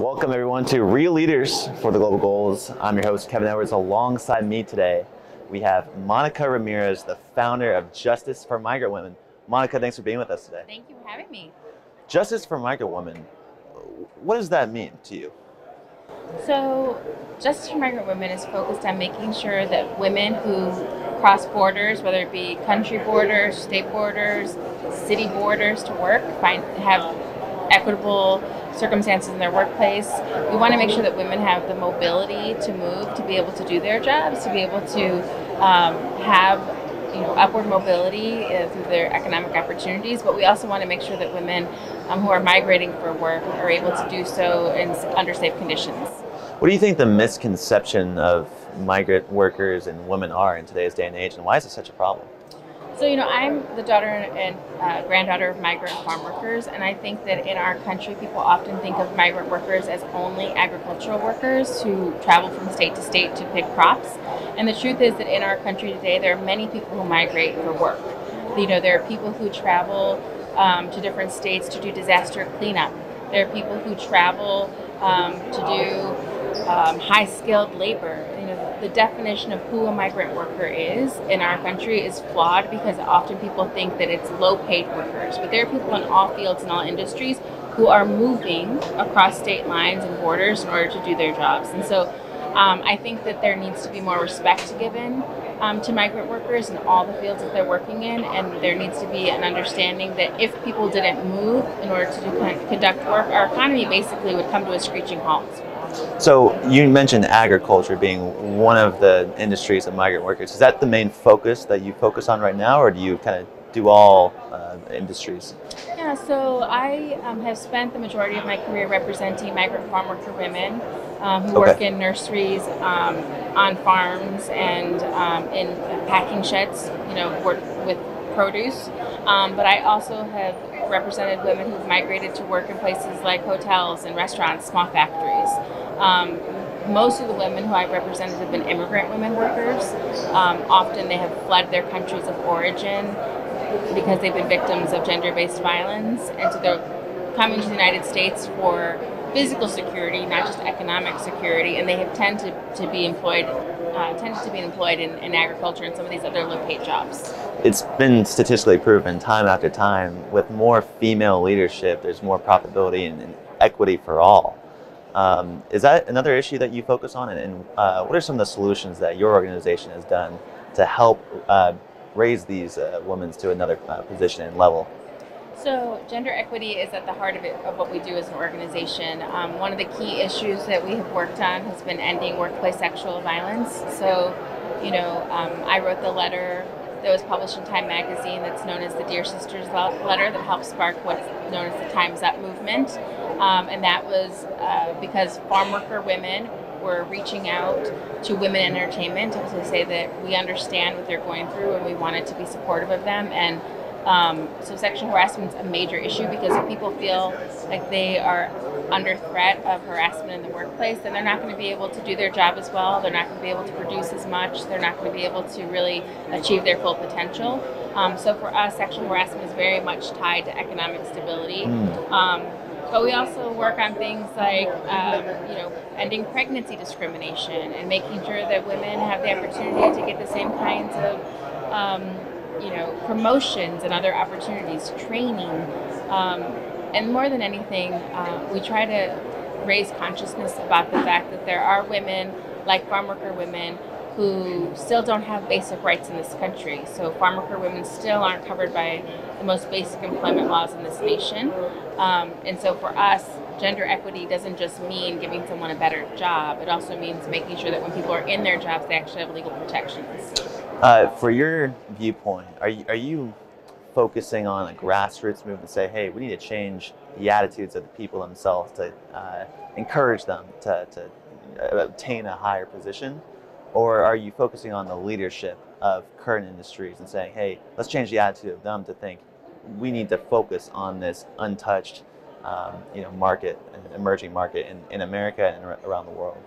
Welcome everyone to Real Leaders for the Global Goals. I'm your host Kevin Edwards. Alongside me today, we have Monica Ramirez, the founder of Justice for Migrant Women. Monica, thanks for being with us today. Thank you for having me. Justice for Migrant Women, what does that mean to you? So, Justice for Migrant Women is focused on making sure that women who cross borders, whether it be country borders, state borders, city borders, to work, find have equitable circumstances in their workplace. We want to make sure that women have the mobility to move, to be able to do their jobs, to be able to um, have you know upward mobility uh, through their economic opportunities. But we also want to make sure that women um, who are migrating for work are able to do so in under safe conditions. What do you think the misconception of migrant workers and women are in today's day and age, and why is it such a problem? So, you know, I'm the daughter and uh, granddaughter of migrant farm workers, and I think that in our country, people often think of migrant workers as only agricultural workers who travel from state to state to pick crops. And the truth is that in our country today, there are many people who migrate for work. You know, there are people who travel um, to different states to do disaster cleanup. There are people who travel um, to do um, high skilled labor the definition of who a migrant worker is in our country is flawed because often people think that it's low paid workers. But there are people in all fields and all industries who are moving across state lines and borders in order to do their jobs. And so um, I think that there needs to be more respect given um, to migrant workers in all the fields that they're working in, and there needs to be an understanding that if people didn't move in order to do, conduct work, our economy basically would come to a screeching halt. So you mentioned agriculture being one of the industries of migrant workers. Is that the main focus that you focus on right now, or do you kind of do all uh, industries? Yeah, so I um, have spent the majority of my career representing migrant farm worker women um, who okay. work in nurseries, um, on farms, and um, in packing sheds. You know, work with produce. Um, but I also have represented women who've migrated to work in places like hotels and restaurants, small factories. Um, most of the women who I've represented have been immigrant women workers. Um, often they have fled their countries of origin because they've been victims of gender based violence, and so they're coming to the United States for physical security, not just economic security, and they have tended to be employed, uh, tended to be employed in, in agriculture and some of these other low paid jobs it's been statistically proven time after time with more female leadership, there's more profitability and, and equity for all. Um, is that another issue that you focus on? And, and uh, what are some of the solutions that your organization has done to help uh, raise these uh, women to another uh, position and level? So, gender equity is at the heart of it of what we do as an organization. Um, one of the key issues that we have worked on has been ending workplace sexual violence. So, you know, um, I wrote the letter that was published in Time magazine that's known as the Dear Sisters letter that helped spark what's known as the Time's Up movement. Um, and that was uh, because farm worker women were reaching out to women in entertainment to say that we understand what they're going through and we wanted to be supportive of them. And um, so sexual harassment is a major issue because if people feel like they are under threat of harassment in the workplace, then they're not going to be able to do their job as well. They're not going to be able to produce as much. They're not going to be able to really achieve their full potential. Um, so for us, sexual harassment is very much tied to economic stability. Mm. Um, but we also work on things like, um, you know, ending pregnancy discrimination and making sure that women have the opportunity to get the same kinds of, um, you know, promotions and other opportunities, training. Um, and more than anything, uh, we try to raise consciousness about the fact that there are women, like farm worker women, who still don't have basic rights in this country. So farm worker women still aren't covered by the most basic employment laws in this nation. Um, and so for us, gender equity doesn't just mean giving someone a better job. It also means making sure that when people are in their jobs, they actually have legal protections. Uh, for your viewpoint, are you, are you focusing on a grassroots movement to say, hey, we need to change the attitudes of the people themselves to uh, encourage them to, to uh, obtain a higher position? Or are you focusing on the leadership of current industries and saying, hey, let's change the attitude of them to think we need to focus on this untouched um, you know, market, emerging market in, in America and around the world?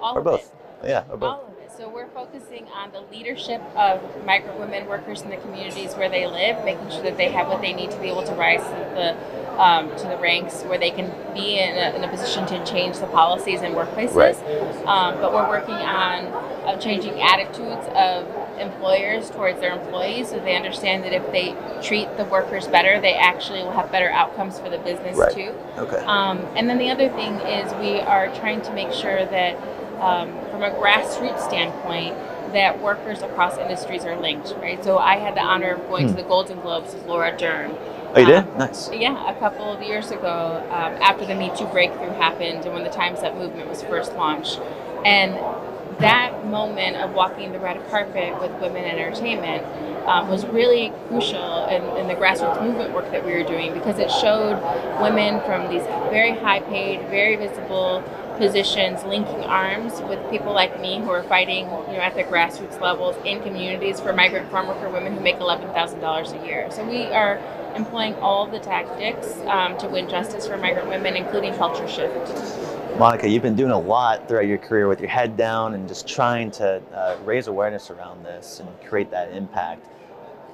All or both. It. Yeah, or both. All of it. So we're focusing on the leadership of migrant women workers in the communities where they live, making sure that they have what they need to be able to rise to the um, to the ranks where they can be in a, in a position to change the policies and workplaces. Right. Um, but we're working on uh, changing attitudes of employers towards their employees so they understand that if they treat the workers better, they actually will have better outcomes for the business Right. too. Okay. Um, and then the other thing is we are trying to make sure that um, from a grassroots standpoint, that workers across industries are linked, right? So I had the honor of going Hmm. to the Golden Globes with Laura Dern. Oh, you did? Um, Nice. Yeah, a couple of years ago, um, after the Me Too breakthrough happened and when the Time's Up movement was first launched. And that moment of walking the red carpet with women in entertainment um, was really crucial in, in the grassroots movement work that we were doing because it showed women from these very high paid, very visible positions linking arms with people like me who are fighting you know at the grassroots levels in communities for migrant farm worker women who make $11,000 a year. So we are employing all the tactics um, to win justice for migrant women, including culture shift. Monica, you've been doing a lot throughout your career with your head down and just trying to uh, raise awareness around this and create that impact.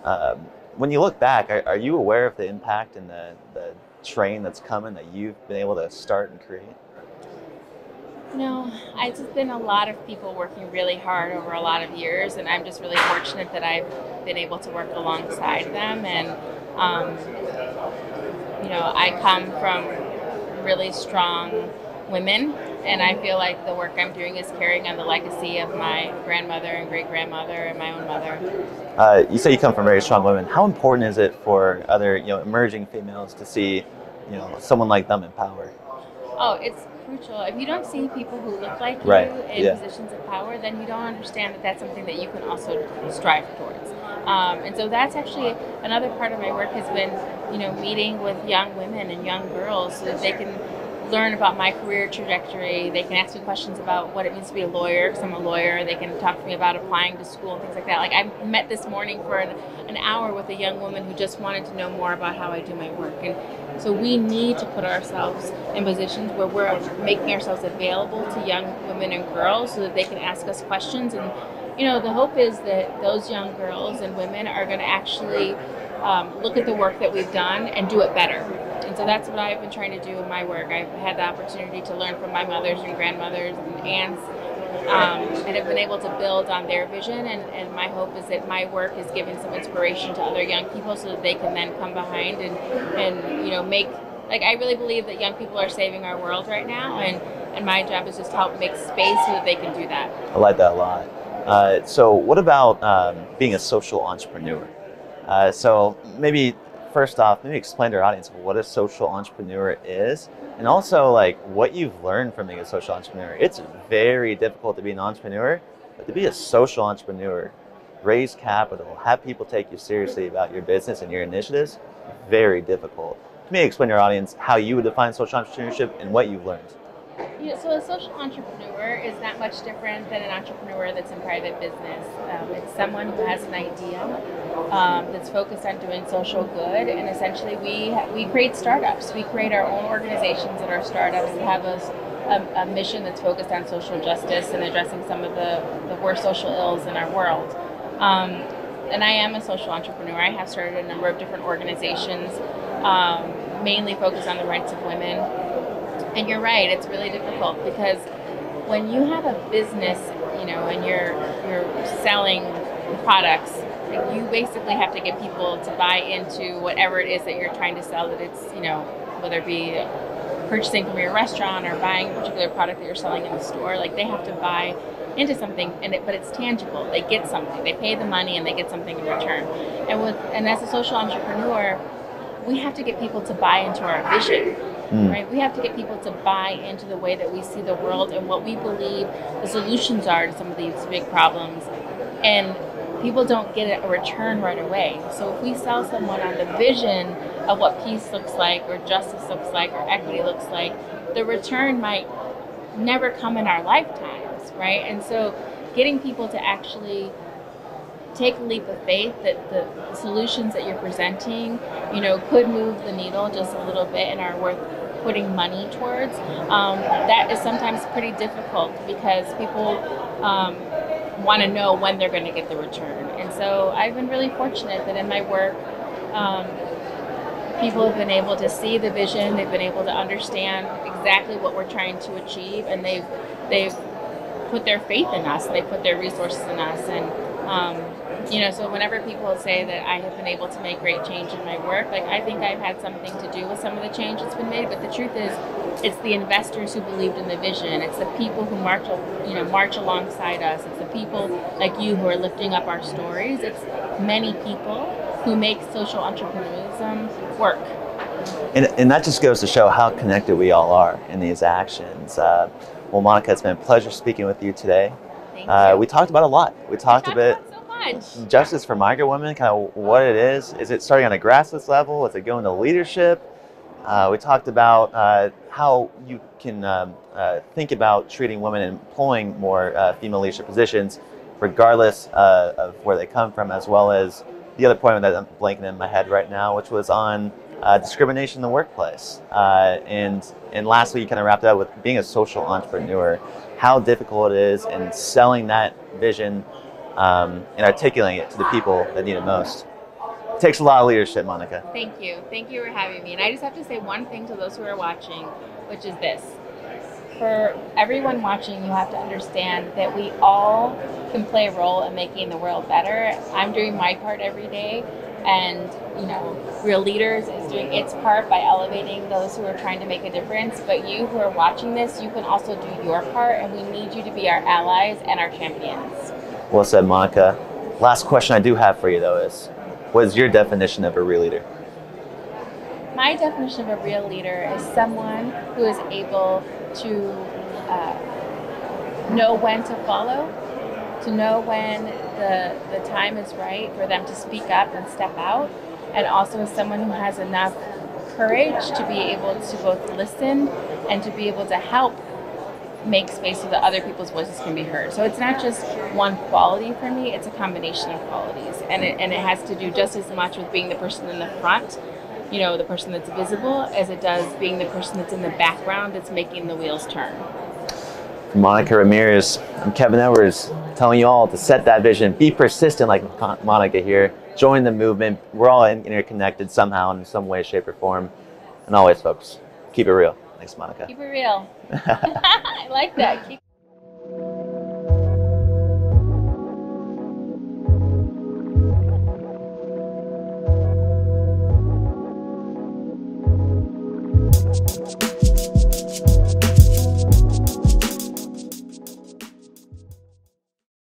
Um, when you look back, are, are you aware of the impact and the, the train that's coming that you've been able to start and create? No, it's just been a lot of people working really hard over a lot of years, and I'm just really fortunate that I've been able to work alongside them. And, um, you know, I come from really strong women, and I feel like the work I'm doing is carrying on the legacy of my grandmother and great grandmother and my own mother. Uh, you say you come from very strong women. How important is it for other, you know, emerging females to see, you know, someone like them in power? Oh, it's crucial. If you don't see people who look like you Right, in yeah. positions of power, then you don't understand that that's something that you can also strive towards. Um, and so that's actually another part of my work has been, you know, meeting with young women and young girls so that they can learn about my career trajectory. They can ask me questions about what it means to be a lawyer because I'm a lawyer. They can talk to me about applying to school and things like that. Like I met this morning for an, an hour with a young woman who just wanted to know more about how I do my work. And so we need to put ourselves in positions where we're making ourselves available to young women and girls so that they can ask us questions. And you know, the hope is that those young girls and women are going to actually um, look at the work that we've done and do it better. And so that's what I've been trying to do in my work. I've had the opportunity to learn from my mothers and grandmothers and aunts um, and have been able to build on their vision. And, and my hope is that my work is giving some inspiration to other young people so that they can then come behind and, and you know, make, like, I really believe that young people are saving our world right now. And, and my job is just to help make space so that they can do that. I like that a lot. Uh, so, what about um, being a social entrepreneur? Uh, so, maybe first off, maybe explain to our audience what a social entrepreneur is, and also like what you've learned from being a social entrepreneur. It's very difficult to be an entrepreneur, but to be a social entrepreneur, raise capital, have people take you seriously about your business and your initiatives, very difficult. To me, explain to our audience how you would define social entrepreneurship and what you've learned. Yeah, so a social entrepreneur is not much different than an entrepreneur that's in private business. Um, it's someone who has an idea um, that's focused on doing social good, and essentially we we create startups. We create our own organizations that are startups that have a, a, a mission that's focused on social justice and addressing some of the, the worst social ills in our world. Um, and I am a social entrepreneur. I have started a number of different organizations, um, mainly focused on the rights of women. And you're right, it's really difficult because when you have a business, you know, and you're you're selling products, like you basically have to get people to buy into whatever it is that you're trying to sell. That it's, you know, whether it be purchasing from your restaurant or buying a particular product that you're selling in the store, like they have to buy into something and it, but it's tangible. They get something. They pay the money and they get something in return. And with and as a social entrepreneur we have to get people to buy into our vision Mm. right? We have to get people to buy into the way that we see the world and what we believe the solutions are to some of these big problems. And people don't get a return right away. So if we sell someone on the vision of what peace looks like or justice looks like or equity looks like the return might never come in our lifetimes right? And so getting people to actually take a leap of faith that the solutions that you're presenting, you know, could move the needle just a little bit and are worth putting money towards. Um, that is sometimes pretty difficult because people um, want to know when they're going to get the return. And so I've been really fortunate that in my work, um, people have been able to see the vision. They've been able to understand exactly what we're trying to achieve, and they've they've put their faith in us. They put their resources in us, and um, you know. So whenever people say that I have been able to make great change in my work, like I think I've had something to do with some of the change that's been made. But the truth is, it's the investors who believed in the vision. It's the people who march, you know, march alongside us. It's the people like you who are lifting up our stories. It's many people who make social entrepreneurialism work. And, and that just goes to show how connected we all are in these actions. Uh, well, Monica, it's been a pleasure speaking with you today. Thank Uh, we talked about a lot. We talked, talked a bit much. justice for migrant women, kind of what it is. Is it starting on a grassroots level? Is it going to leadership? Uh, we talked about uh, how you can um, uh, think about treating women and employing more uh, female leadership positions, regardless uh, of where they come from, as well as the other point that I'm blanking in my head right now, which was on uh, discrimination in the workplace. And and lastly, you kind of wrapped up with being a social entrepreneur, how difficult it is in selling that vision um, and articulating it to the people that need it most. It takes a lot of leadership, Monica. Thank you. Thank you for having me. And I just have to say one thing to those who are watching, which is this. For everyone watching, you have to understand that we all can play a role in making the world better. I'm doing my part every day, and you know, Real Leaders is doing its part by elevating those who are trying to make a difference. But you who are watching this, you can also do your part, and we need you to be our allies and our champions. Well said, Monica. Last question I do have for you, though, is what is your definition of a real leader? My definition of a real leader is someone who is able to uh, know when to follow, to know when the, the time is right for them to speak up and step out, and also is someone who has enough courage to be able to both listen and to be able to help make space so that other people's voices can be heard. So it's not just one quality for me, it's a combination of qualities. And it, and it has to do just as much with being the person in the front, you know, the person that's visible, as it does being the person that's in the background that's making the wheels turn. Monica Ramirez, I'm Kevin Edwards, telling you all to set that vision, be persistent like Monica here, join the movement. We're all interconnected somehow in some way, shape, or form. And always, folks, keep it real. Thanks, Monica. Keep it real. I like that. Keep